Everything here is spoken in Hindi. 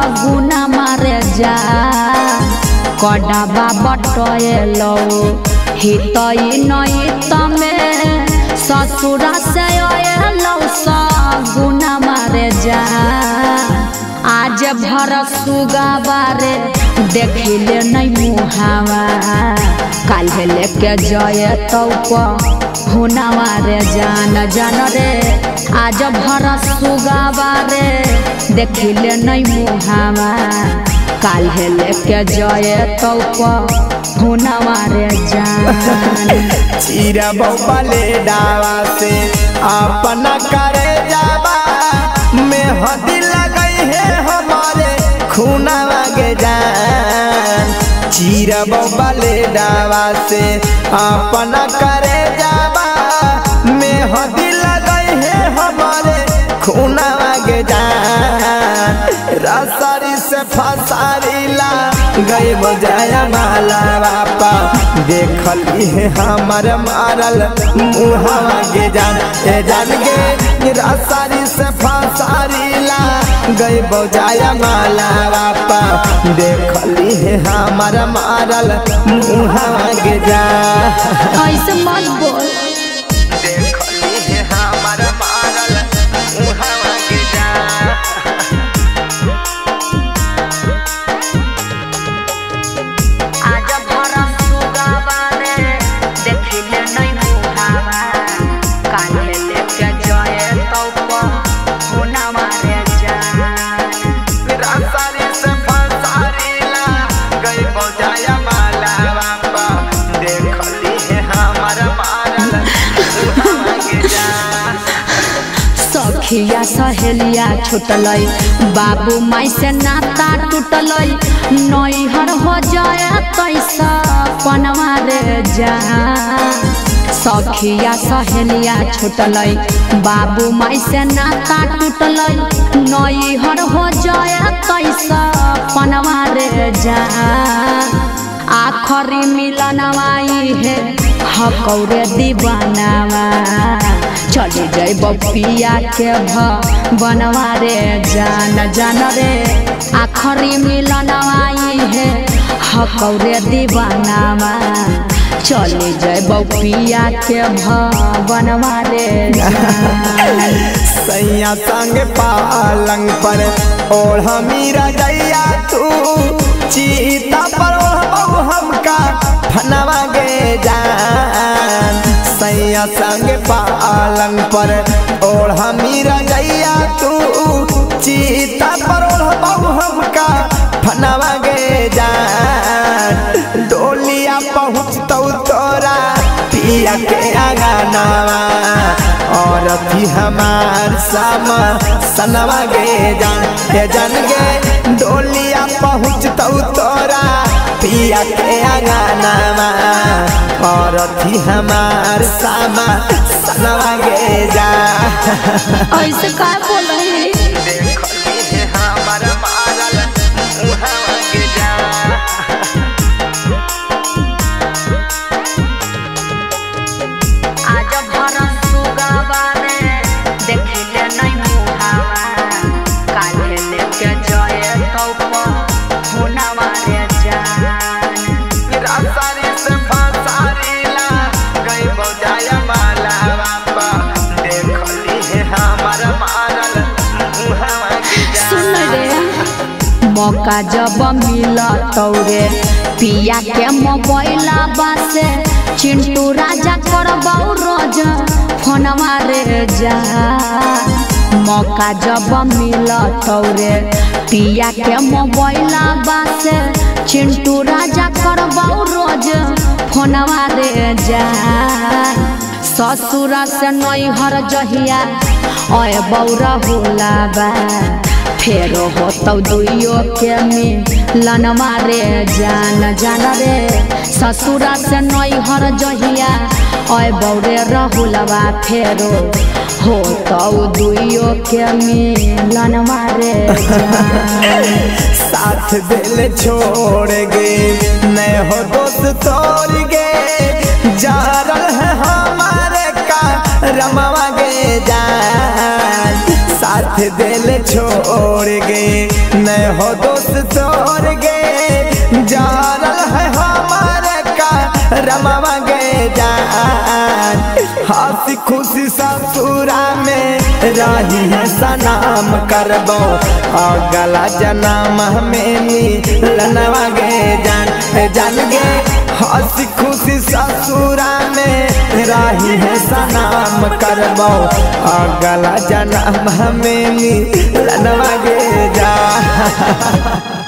सगुना मारे जा। कडबा बटैलो हितई नई तमे। ससुरा से सगुना मारे जा। आज भर सुगा बारे देखिले नै मुहावा। काल्हे लेके जय तौप हुनावा रे जान जान रे। आज भर सुगा बारे देखिले नै मुहावा। काल्हे लेके जय तौप हुनावा रे जान। चीरा बौपले डावा से अपना करे जाबा में हदी लगई है हमारे खूनावा के जान। चीरा बौपले डावा से अपना करे जाबा में हदी लगई है हमारे खूनावा के जान। रसरी से फसारीला गई बजाया माला बापा। देखल है हमर मारल मुहावा के जान। ए जान गे, रसरी से गई बजाया माला बापा। देखल है हमारा मारल मुहावा के जान ऐसे मत बोल। सखिया सहेलिया छुटलै बाबू माई से नाता टूटलै नैहर हो जाए तैसा पनवा रे जा। सखिया सहेलिया छुटलै बाबू माई से नाता टूटलै नैहर हो जाए तैसा पनवा रे जा। आखरी मिलनवाई है। हकौरे दीवानावा चले जाए बपिया के बनवा रे जान जान रे। आखरी मिलनवाई है। हकौरे दीवानावा चले जाए बपिया के भ बनवा रे सैया संग पालंग पर ओढ़ मीरा जैया तू। चीता पर ओढ़ हमका फनवा गे जान। सैया संग पालंग पर ओढ़ मीरा जैया तू। चीता पर ओढ़ हमका फनवा गे पहुँचतौ तोरा पिया के और थी हमार सामा सनवा गे जान के जन गे, डोलिया पहुँचतौ तोरा पिया के आंगनावा और थी हमार सामा सनवा गे जान ऐसे का बोल मौका जब मिल तौरे। पिया के मोबाइल बासे। चिंटू राजा करबाऊ रोज फोनवा रे जा। मौका जब मिल तौरे। पिया के मोबाइल बासे। चिंटू राजा करबाऊ रोज फोनवा रे जा। ससुर से नैहर जहिया ओए बौरा होला बा। फेरो होतौ दुइयो के मिलनवा रे जान जान रे ससुरा से नैहर जहिया अय बौरे रहुलवा फेरो होतौ दुइयो के मिलनवा रे जान साथ दिल छोड़ गे मैं हो दोस्त तोड़ गे जा रहा है हमारे का जान साथ दिल छोड़ गे मैं हो दोस्त तोड़ गे जा है हमारे का रमवा गे जान। हँसी खुशी ससुरा में रही है सनाम करबो। और गला जन्म में मिलनवा गे जान। जान गे, हँसी खुशी ससुरा है सनाम करबो। अगला जन्म हमें मिलनवा जान